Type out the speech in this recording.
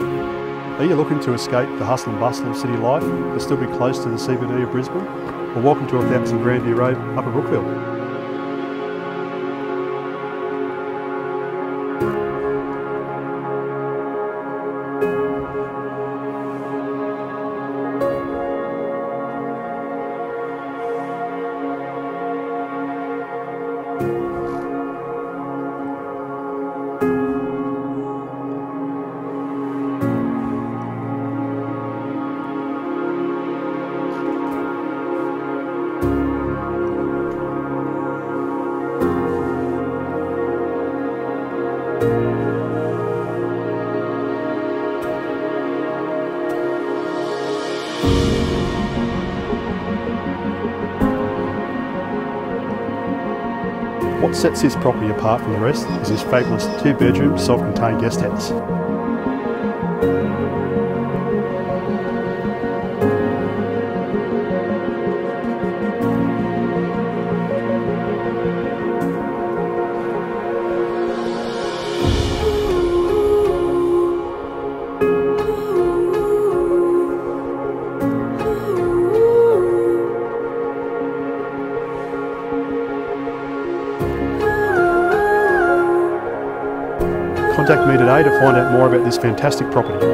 Are you looking to escape the hustle and bustle of city life but still be close to the CBD of Brisbane? Well, welcome to 1000 Grandview Road, Upper Brookfield. What sets this property apart from the rest is this fabulous two bedroom self-contained guest house. Contact me today to find out more about this fantastic property.